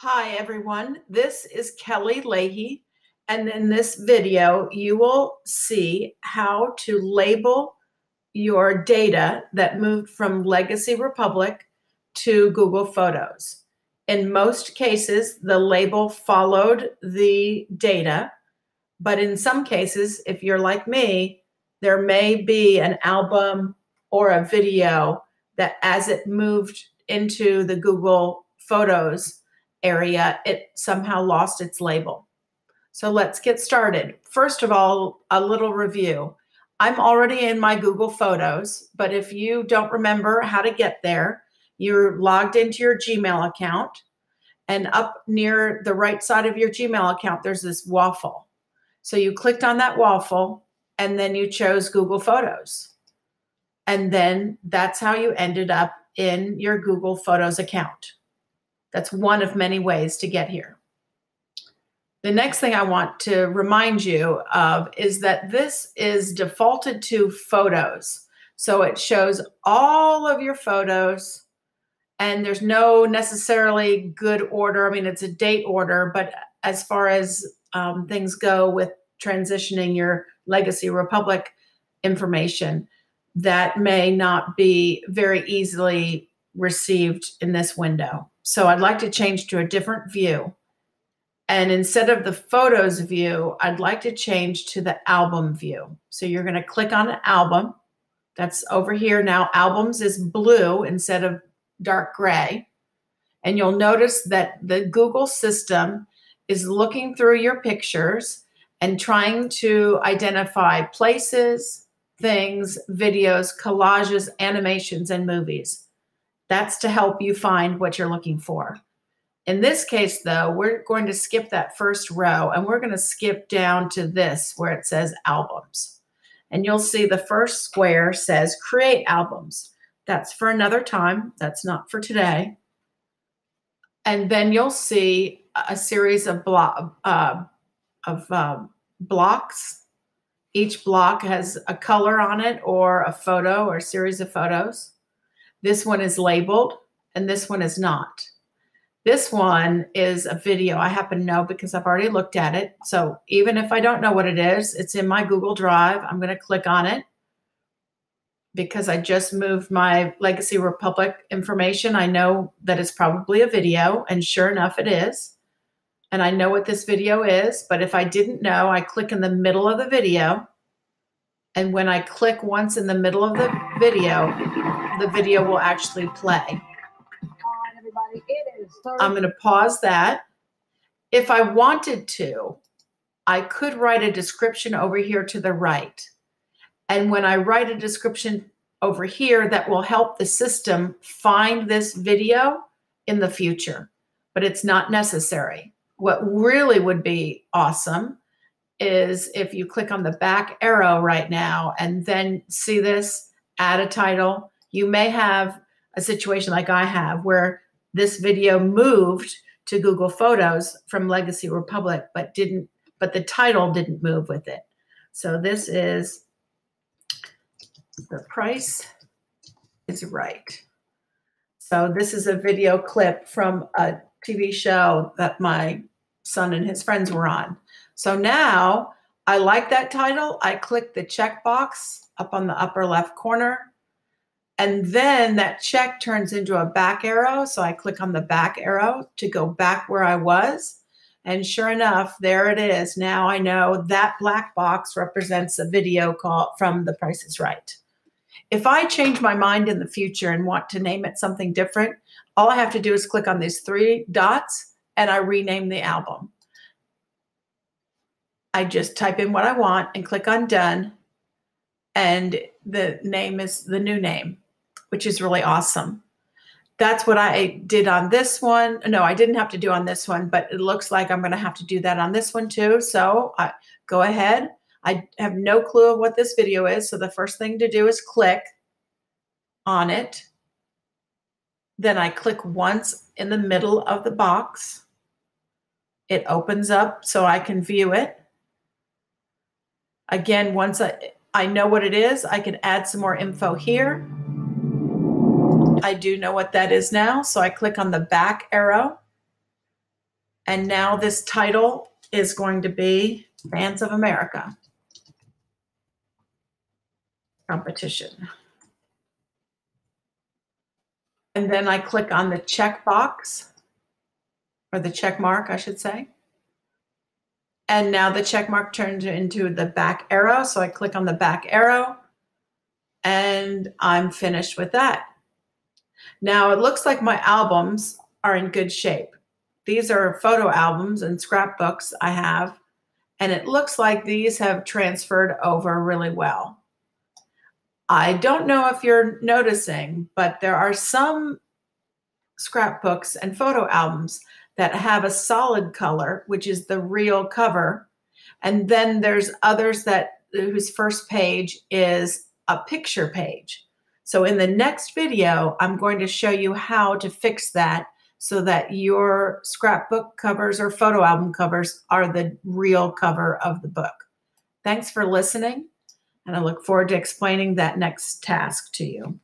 Hi, everyone. This is Kellie Lahey. And in this video, you will see how to label your data that moved from Legacy Republic to Google Photos. In most cases, the label followed the data, but in some cases, if you're like me, there may be an album or a video that as it moved into the Google Photos area, it somehow lost its label. So let's get started. First of all, a little review. I'm already in my Google Photos, but if you don't remember how to get there, you're logged into your Gmail account, and up near the right side of your Gmail account, there's this waffle. So you clicked on that waffle, and then you chose Google Photos. And then that's how you ended up in your Google Photos account. That's one of many ways to get here. The next thing I want to remind you of is that this is defaulted to photos. So it shows all of your photos and there's no necessarily good order. I mean, it's a date order, but as far as um, things go with transitioning your Legacy Republic information, that may not be very easily received in this window. So I'd like to change to a different view. And instead of the photos view, I'd like to change to the album view. So you're going to click on an album. That's over here now. Albums is blue instead of dark gray. And you'll notice that the Google system is looking through your pictures and trying to identify places, things, videos, collages, animations, and movies. That's to help you find what you're looking for. In this case, though, we're going to skip that first row and we're going to skip down to this where it says albums. And you'll see the first square says create albums. That's for another time. That's not for today. And then you'll see a series of, blo- uh, of uh, blocks. Each block has a color on it or a photo or a series of photos. This one is labeled and this one is not. This one is a video I happen to know because I've already looked at it. So even if I don't know what it is, it's in my Google Drive. I'm going to click on it because I just moved my Legacy Republic information. I know that it's probably a video, and sure enough, it is. And I know what this video is, but if I didn't know, I click in the middle of the video. And when I click once in the middle of the video, the video will actually play. I'm going to pause that. If I wanted to, I could write a description over here to the right. And when I write a description over here, that will help the system find this video in the future, but it's not necessary. What really would be awesome is if you click on the back arrow right now and then see this, add a title, you may have a situation like I have where this video moved to Google Photos from Legacy Republic, but didn't, but the title didn't move with it. So this is the price is right. So this is a video clip from a TV show that my son and his friends were on. So now I like that title. I click the checkbox up on the upper left corner. And then that check turns into a back arrow. So I click on the back arrow to go back where I was. And sure enough, there it is. Now I know that black box represents a video call from The Price is Right. If I change my mind in the future and want to name it something different, all I have to do is click on these three dots and I rename the album. I just type in what I want and click on done. And the name is the new name which is really awesome. That's what I did on this one. No, I didn't have to do on this one, but it looks like I'm going to have to do that on this one too. So I, go ahead. I have no clue of what this video is. So the first thing to do is click on it. Then I click once in the middle of the box. It opens up so I can view it. Again, once I, I know what it is, I can add some more info here. I do know what that is now. So I click on the back arrow And now this title is going to be Fans of America competition. And then I click on the check box or the check mark, I should say. And now the check mark turns into the back arrow. So I click on the back arrow and I'm finished with that. Now it looks like my albums are in good shape. These are photo albums and scrapbooks I have, and it looks like these have transferred over really well. I don't know if you're noticing, but there are some scrapbooks and photo albums that have a solid color, which is the real cover. And then there's others that whose first page is a picture page. So in the next video, I'm going to show you how to fix that so that your scrapbook covers or photo album covers are the real cover of the book. Thanks for listening, and I look forward to explaining that next task to you.